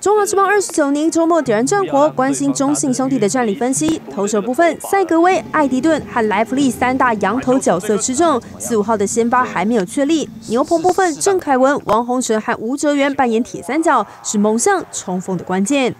中华之棒二十九年周末点燃战火，关心中信兄弟的战力分析。投手部分，塞格威、艾迪顿和莱弗利三大羊头角色吃重，四五号的先发还没有确立。牛棚部分，郑凯文、王洪成和吴哲源扮演铁三角，是猛象冲锋的关键。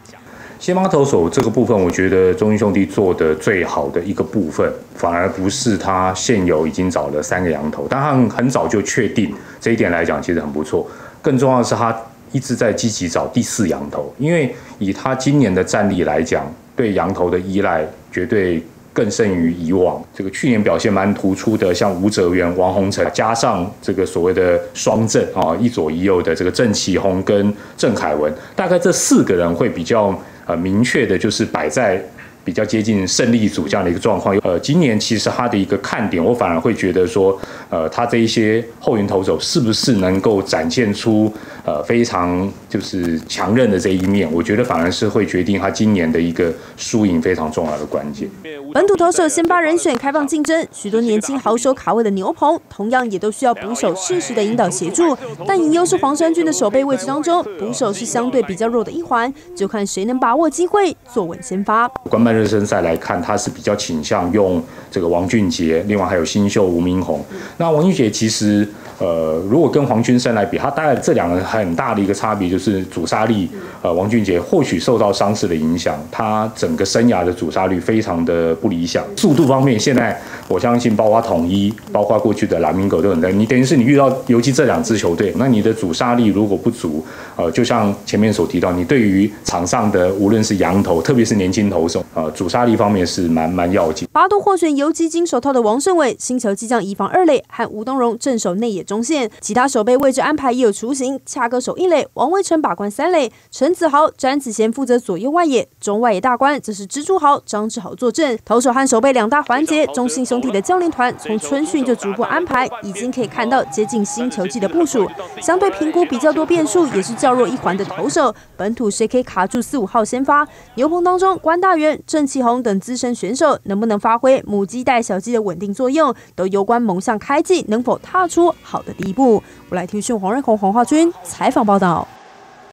先发投手这个部分，我觉得中信兄弟做的最好的一个部分，反而不是他现有已经找了三个羊头，但他很早就确定这一点来讲，其实很不错。更重要的是他。一直在积极找第四羊头，因为以他今年的战力来讲，对羊头的依赖绝对更胜于以往。这个去年表现蛮突出的，像吴哲元、王洪成，加上这个所谓的双正啊，一左一右的这个郑启宏跟郑凯文，大概这四个人会比较呃明确的，就是摆在。比较接近胜利组这样的一个状况，呃，今年其实他的一个看点，我反而会觉得说，呃，他这一些后援投手是不是能够展现出呃非常就是强韧的这一面？我觉得反而是会决定他今年的一个输赢非常重要的关键。本土投手先发人选开放竞争，许多年轻好手卡位的牛棚，同样也都需要捕手适时的引导协助。但以优是黄山军的守备位置当中，捕手是相对比较弱的一环，就看谁能把握机会坐稳先发。官办热身赛来看，他是比较倾向用这个王俊杰，另外还有新秀吴明宏。那王俊杰其实，呃，如果跟黄君生来比，他大概这两个很大的一个差别就是主杀力。呃，王俊杰或许受到伤势的影响，他整个生涯的主杀率非常的不理想。速度方面，现在我相信包括统一，包括过去的蓝明狗都很在。你等于是你遇到，尤其这两支球队，那你的主杀力如果不足，呃，就像前面所提到，你对于场上的无论是羊头，特别是年轻投手，呃，主杀力方面是蛮蛮要紧。八度获选游击金手套的王胜伟，星球即将移防二垒，和吴东荣镇守内野中线，其他守备位置安排也有雏形，恰哥守一垒，王威成把关三垒，陈。子豪、詹子贤负责左右外野，中外野大关则是蜘蛛豪、张志豪坐镇。投手和守备两大环节，中信兄弟的教练团从春训就逐步安排，已经可以看到接近新球季的部署。相对评估比较多变数，也是较弱一环的投手，本土谁可以卡住四五号先发？牛棚当中，关大元、郑启宏等资深选手能不能发挥母鸡带小鸡的稳定作用，都攸关猛象开季能否踏出好的第一步。我来听讯黄瑞红、黄化君采访报道。